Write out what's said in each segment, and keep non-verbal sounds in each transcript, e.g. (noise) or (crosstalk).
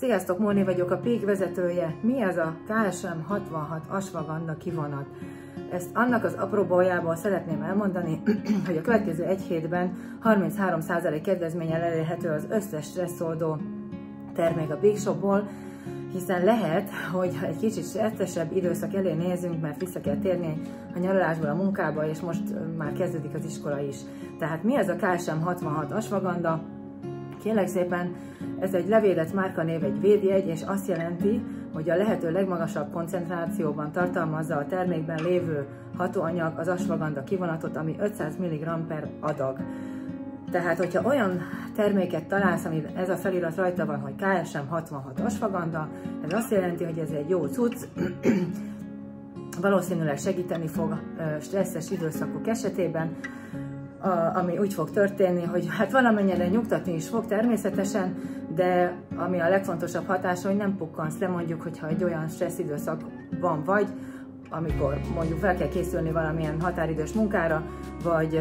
Sziasztok, Móni vagyok, a PÉK vezetője. Mi ez a KSM 66 Asvaganda kivonat? Ezt annak az apró bolyából szeretném elmondani, (clears throat) hogy a következő egy hétben 33% kedvezményen elérhető az összes stresszoldó termék a Big Shopból, hiszen lehet, hogy egy kicsit stresszesebb időszak elé nézünk, mert vissza kell térni a nyaralásból a munkába, és most már kezdődik az iskola is. Tehát mi ez a KSM 66 Asvaganda? Kérlek szépen, ez egy levélet márkanév, egy védjegy, és azt jelenti, hogy a lehető legmagasabb koncentrációban tartalmazza a termékben lévő hatóanyag az asvaganda kivonatot, ami 500 mg per adag. Tehát, hogyha olyan terméket találsz, ami ez a felirat rajta van, hogy KSM 66 asvaganda, ez azt jelenti, hogy ez egy jó cucc, (clears throat) valószínűleg segíteni fog stresszes időszakok esetében, a, ami úgy fog történni, hogy hát valamennyire nyugtatni is fog természetesen, de ami a legfontosabb hatása, hogy nem pukkansz le mondjuk, hogyha egy olyan stressz időszakban vagy, amikor mondjuk fel kell készülni valamilyen határidős munkára, vagy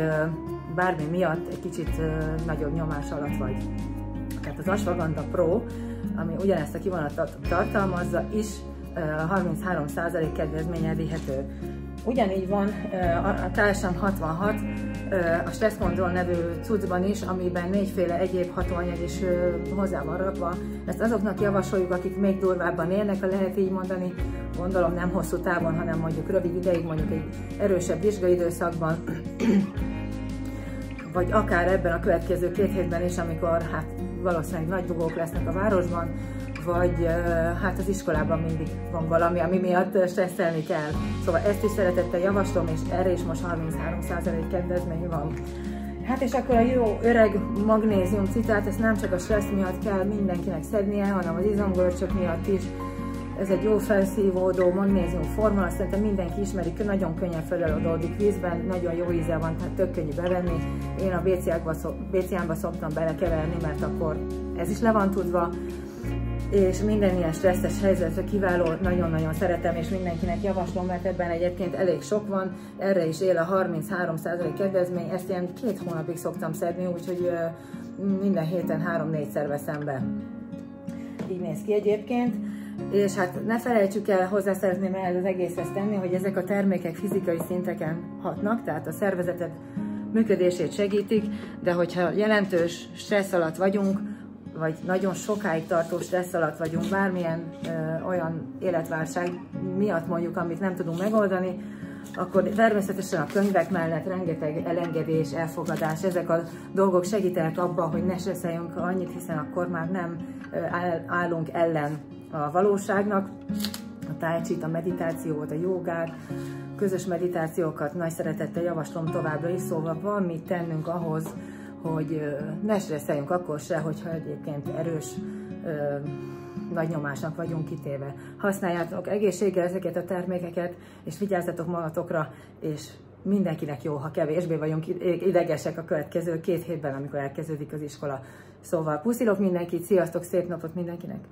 bármi miatt egy kicsit nagyobb nyomás alatt vagy. Tehát az Ashwagandha Pro, ami ugyanezt a kivonatot tartalmazza, is 33% kedvezményen vihető. Ugyanígy van a társam 66 a Stress Control nevű cuccban is, amiben négyféle egyéb hatóanyag is hozzá van rakva. Ezt azoknak javasoljuk, akik még durvábban élnek, ha lehet így mondani, gondolom nem hosszú távon, hanem mondjuk rövid ideig, mondjuk egy erősebb vizsgaidőszakban, (clears throat) vagy akár ebben a következő két hétben is, amikor hát valószínűleg nagy dugók lesznek a városban, vagy hát az iskolában mindig van valami, ami miatt stresszelni kell. Szóval ezt is szeretettel javaslom, és erre is most 33% kedvezmény van. Hát és akkor a jó öreg magnézium citát, ezt nem csak a stressz miatt kell mindenkinek szednie, hanem az izomgörcsök miatt is. Ez egy jó felszívódó magnézium formula, szerintem mindenki ismeri, nagyon könnyen feloldódik vízben, nagyon jó íze van, tehát tök könnyű bevenni. Én a BCA-ba szoktam belekeverni, mert akkor ez is le van tudva és minden ilyen stresszes helyzetre kiváló, nagyon-nagyon szeretem, és mindenkinek javaslom, mert ebben egyébként elég sok van, erre is él a 33% kedvezmény, ezt ilyen két hónapig szoktam szedni, úgyhogy minden héten 3-4-szer veszem be. Így néz ki egyébként. És hát ne felejtsük el, hozzá szeretném el az egészhez tenni, hogy ezek a termékek fizikai szinteken hatnak, tehát a szervezetet működését segítik, de hogyha jelentős stressz alatt vagyunk, vagy nagyon sokáig tartó stressz alatt vagyunk, bármilyen ö, olyan életválság miatt mondjuk, amit nem tudunk megoldani, akkor természetesen a könyvek mellett rengeteg elengedés, elfogadás, ezek a dolgok segítenek abban, hogy ne stresszeljünk annyit, hiszen akkor már nem állunk ellen a valóságnak. A tájcsit, a meditációt, a jogát, közös meditációkat nagy szeretettel javaslom továbbra is, szóval van mit tennünk ahhoz, hogy ne stresszeljünk akkor se, hogyha egyébként erős nagy nyomásnak vagyunk kitéve. Használjátok egészséggel ezeket a termékeket, és vigyázzatok magatokra, és mindenkinek jó, ha kevésbé vagyunk idegesek a következő két hétben, amikor elkezdődik az iskola. Szóval puszilok mindenkit, sziasztok, szép napot mindenkinek!